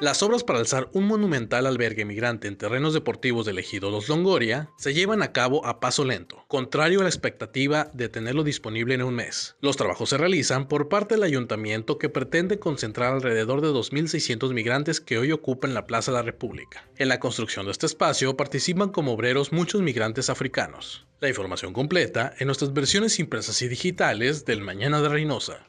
Las obras para alzar un monumental albergue migrante en terrenos deportivos del ejido Los Longoria se llevan a cabo a paso lento, contrario a la expectativa de tenerlo disponible en un mes. Los trabajos se realizan por parte del ayuntamiento que pretende concentrar alrededor de 2.600 migrantes que hoy ocupan la Plaza de la República. En la construcción de este espacio participan como obreros muchos migrantes africanos. La información completa en nuestras versiones impresas y digitales del Mañana de Reynosa.